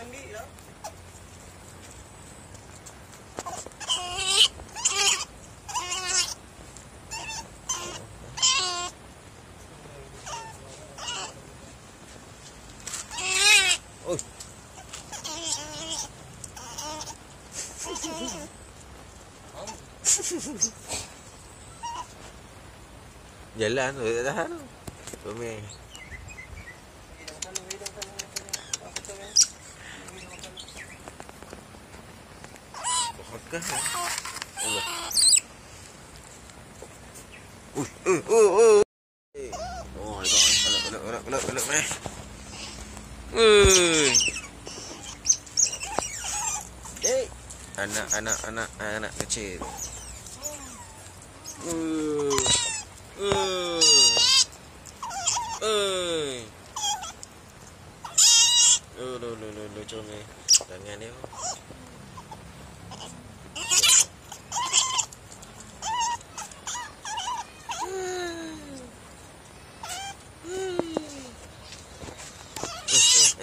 em bị đó vậy là anh người đã hết. Tụi mày. kah? Ha? Allah. Uh, uh, uh, uh. anak anak anak anak kecil. Uh. Uh. Uh. Uh. Uh. Uh. Uh. Uh. Uh. Uh. Uh. Uh. Uh. Uh.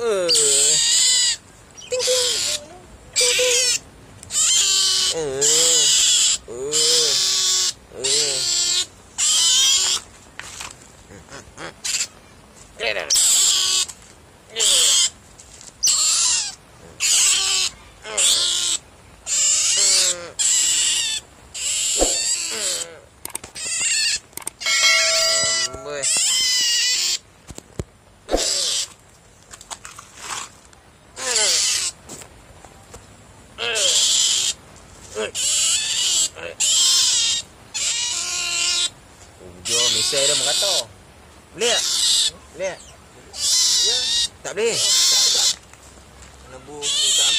呃 Jom, misai dia merata. Boleh tak? Boleh tak? Ya. Tak boleh. Nebu tak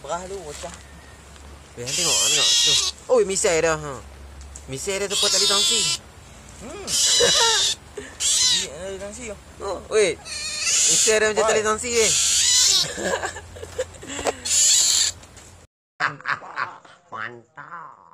berah dulu bocah. Eh, tengok, tengok. Tu. Oi, misai dah. Ha. Misai dia tepat tali tangsi. Hmm. Jadi, ada nasi kau. Oh, wait. Misai dia macam tali tangsi eh. 管道。